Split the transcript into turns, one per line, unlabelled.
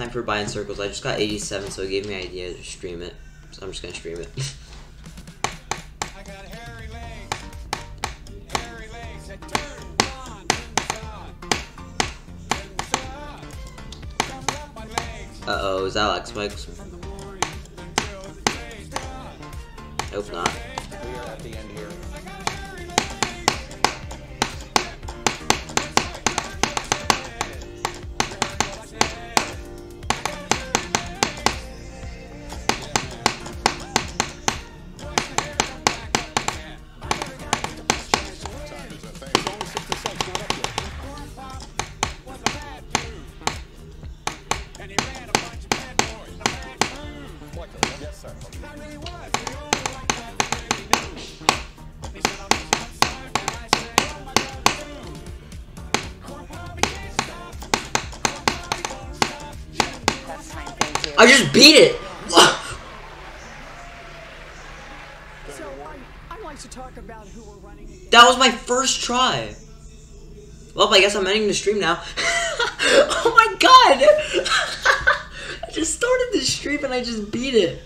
time for Bidden Circles. I just got 87, so it gave me an idea to stream it. So I'm just gonna stream it.
I got hairy legs. Hairy legs that turn on in the sun. In the sun. Come rub my legs
Uh oh, is that Alex Spikes?
from the morning until the day's done.
Hope not.
We are at the end here.
I just
beat it!
So I, like.
That was my first try. Well, I guess I'm ending the stream now. oh my god! I just started the stream and I just beat it.